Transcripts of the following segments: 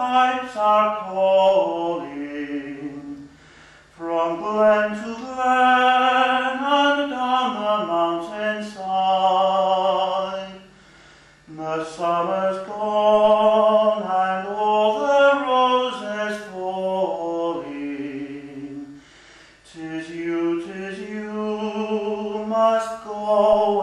pipes are calling from glen to glen and down the mountain side. The summer's gone and all the roses falling. Tis you, tis you must go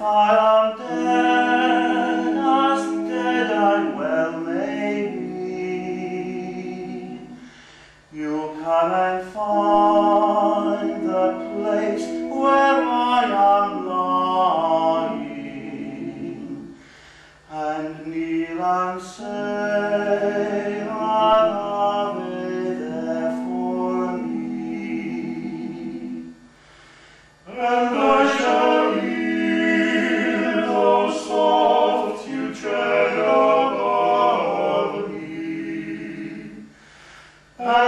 I am dead, as dead I well may be, you come and find the place where I am lying, and kneel and say, Ave there for me.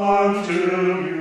unto you.